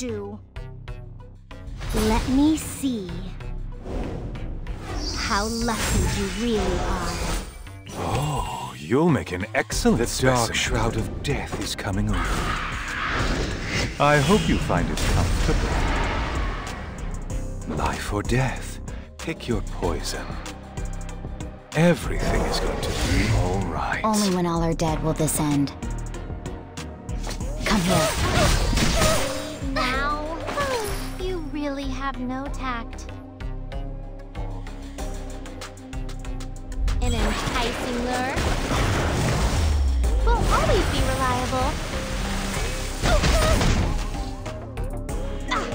do. Let me see how lucky you really are. Oh, you'll make an excellent The dark shroud of death is coming over. I hope you find it comfortable. Life or death, pick your poison. Everything is going to be all right. Only when all are dead will this end. Come here. Have no tact. An enticing lure will always be reliable. Ah!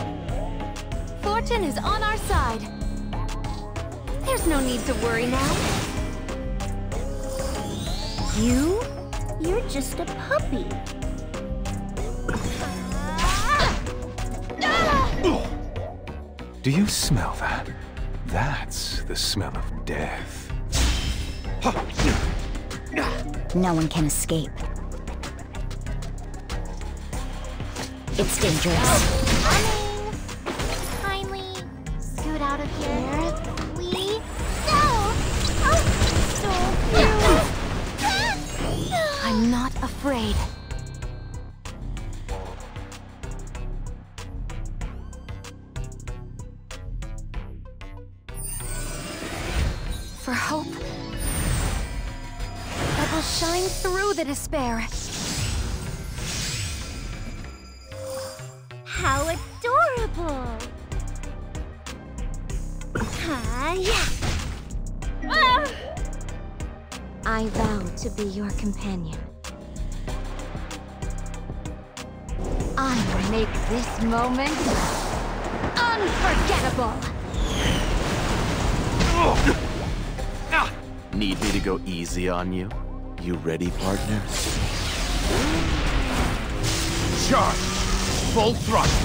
Fortune is on our side. There's no need to worry now. You? You're just a puppy. Do you smell that? That's the smell of death. No one can escape. It's dangerous. Coming! Kindly scoot out of here. We no! Oh, so you. I'm not afraid. For hope that will shine through the despair. How adorable! Ah, yeah. Ah! I vow to be your companion. I will make this moment unforgettable! Need me to go easy on you? You ready, partner? Charge! Full thrust!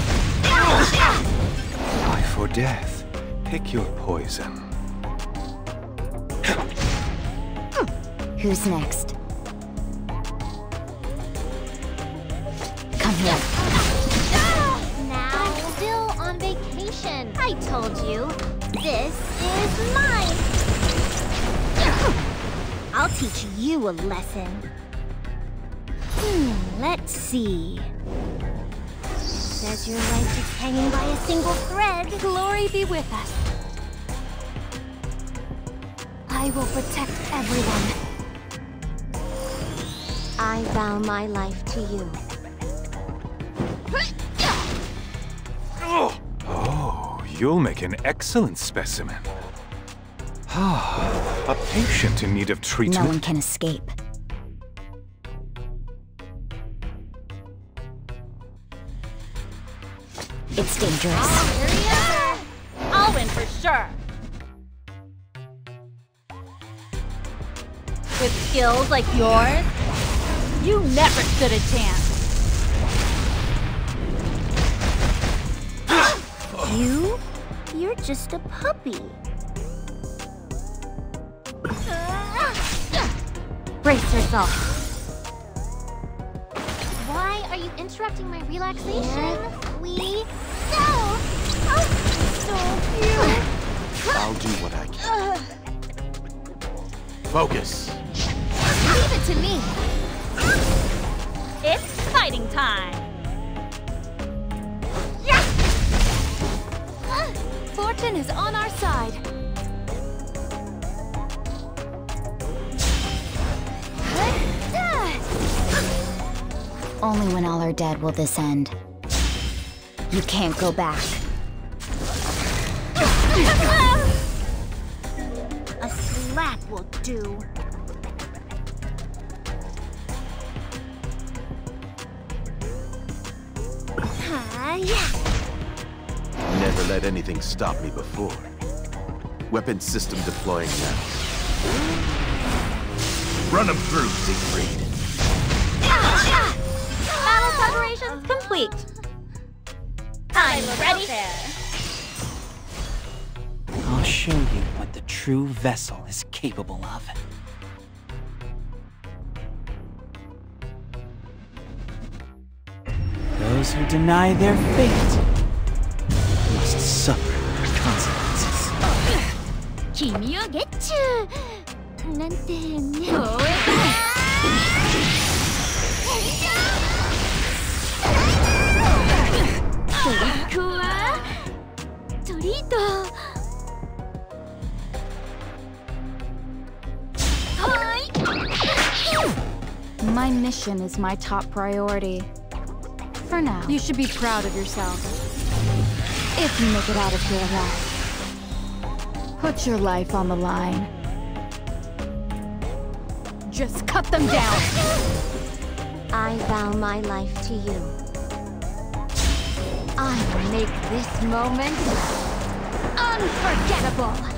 Life or death, pick your poison. Who's next? Come here. Now I'm still on vacation. I told you. This is mine. I'll teach you a lesson. Hmm, let's see. Says your life is hanging by a single thread. Glory be with us. I will protect everyone. I vow my life to you. Oh, you'll make an excellent specimen. Ah, a patient in need of treatment. No one can escape. It's dangerous. I'll win for sure. With skills like yours, you never stood a chance. you? You're just a puppy. Brace yourself. Why are you interrupting my relaxation? we go. Oh, so cute. I'll do what I can. Focus! Leave it to me. It's fighting time. Yes! Fortune is on our side. Only when all are dead will this end. You can't go back. A slap will do. Ah, yeah. Never let anything stop me before. Weapon system deploying now. Run them through, Siegfried. I'm ready. I'll show you what the true vessel is capable of. Those who deny their fate must suffer consequences. Kimi wo getchu, Nante ne. Mission is my top priority. For now. You should be proud of yourself. If you make it out of here alive. Put your life on the line. Just cut them down! I vow my life to you. I will make this moment unforgettable.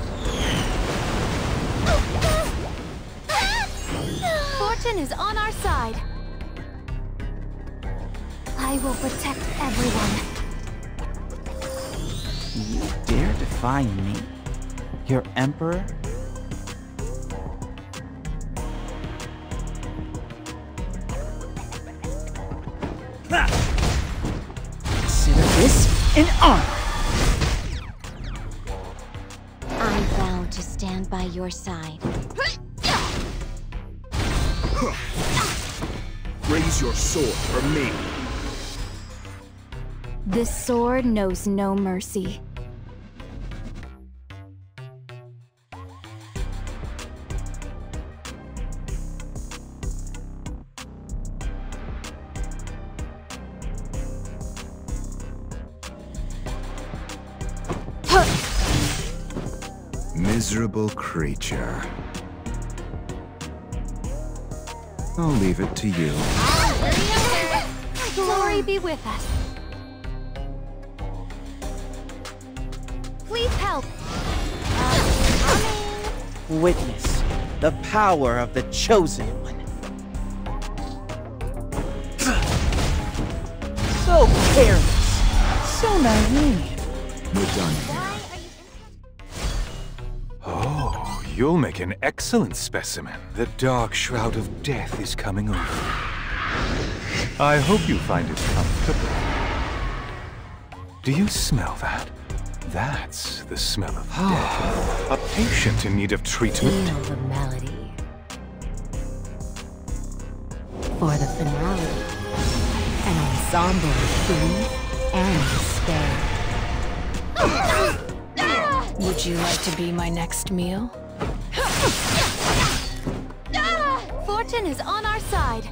Fortune is on our side. I will protect everyone. You dare defy me? Your emperor? Consider this an honor! I vow to stand by your side. Raise your sword for me. This sword knows no mercy. Miserable creature. I'll leave it to you. Glory be with us. Please help. Witness the power of the Chosen One. So careless, so naive. We're done you'll make an excellent specimen. The dark shroud of death is coming over. I hope you find it comfortable. Do you smell that? That's the smell of death. A patient in need of treatment. Feel the melody. For the finale, an ensemble of grief and despair. Would you like to be my next meal? Fortune is on our side.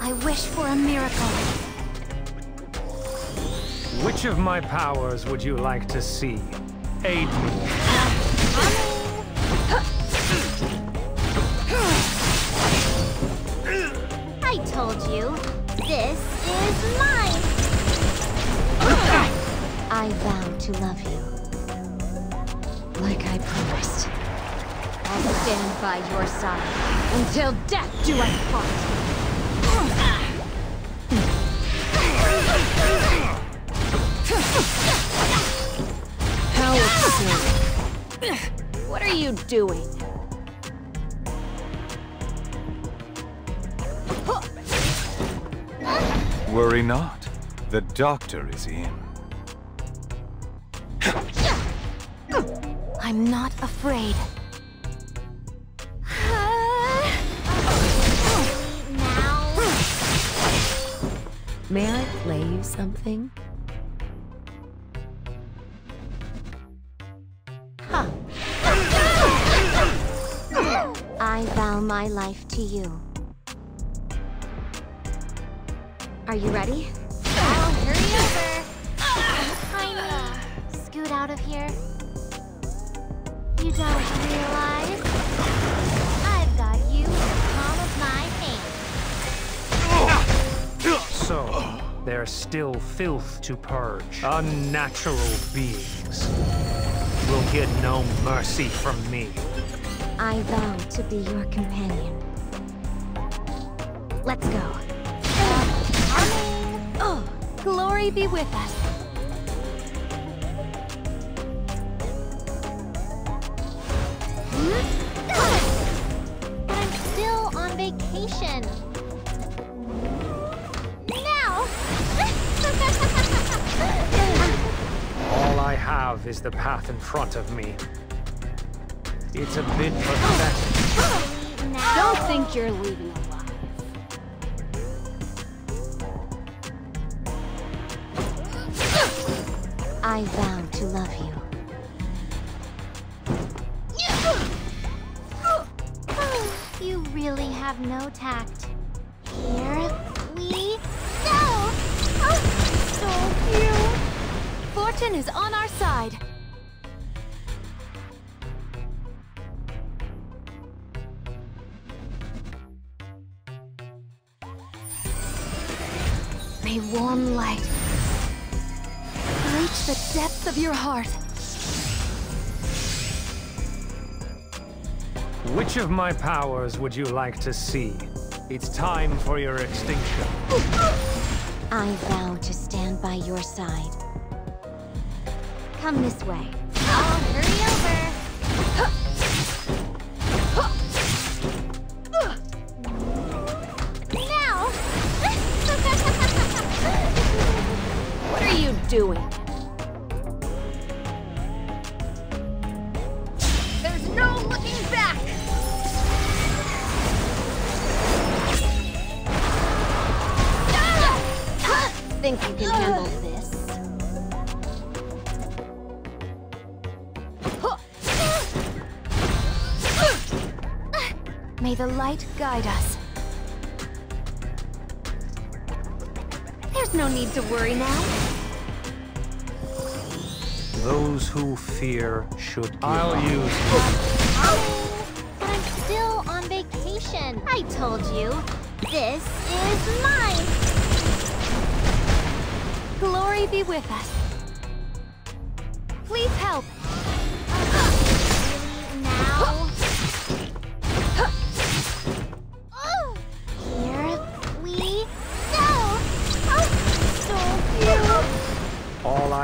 I wish for a miracle. Which of my powers would you like to see? Aid me. I told you, this is mine. I vow to love you. Stand by your side until death do us part. How absurd. What are you doing? Worry not. The doctor is in. I'm not afraid. May I play you something? I vow my life to you. Are you ready? I'll hurry over. Tiny, scoot out of here. You don't realize There's still filth to purge. Unnatural beings. Will get no mercy from me. I vow to be your companion. Let's go. Oh, glory be with us. Is the path in front of me. It's a bit pathetic. Don't think you're leaving alive. I vow to love you. You really have no tact. Fortune is on our side. May warm light reach the depths of your heart. Which of my powers would you like to see? It's time for your extinction. I vow to stand by your side. Come this way. I'll hurry over. Now! what are you doing? There's no looking back! Think you can handle this? May the light guide us. There's no need to worry now. Those who fear should give I'll up. use Oh, but I'm still on vacation. I told you. This is mine. Glory be with us. Please help.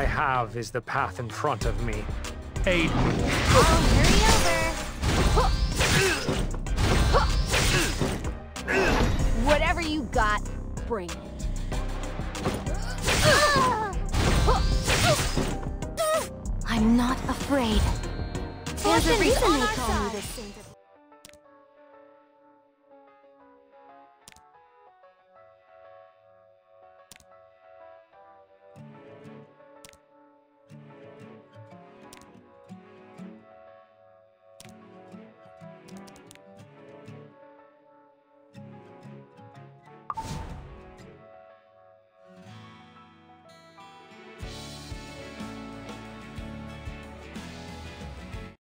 I have is the path in front of me. Aid me. I'll hurry over. Whatever you got, bring it. I'm not afraid. There's a reason on they call me the Saint